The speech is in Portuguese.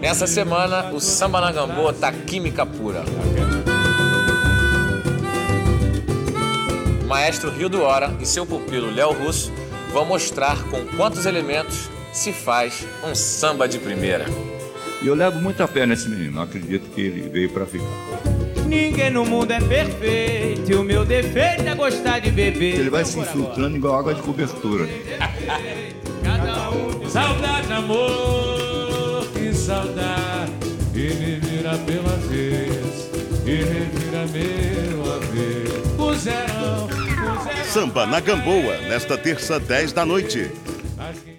Nessa semana, o Samba na Gamboa tá química pura. O maestro Rio do Hora e seu pupilo Léo Russo vão mostrar com quantos elementos se faz um samba de primeira. E eu levo muita fé nesse menino, acredito que ele veio para ficar. Ninguém no mundo é perfeito, e o meu defeito é gostar de beber. Ele vai se infiltrando igual água de cobertura. Saudade, amor, que saudade. E me vira pela vez, e me vira pela vez. Puseram, puseram. Samba na Gamboa, nesta terça, 10 da noite.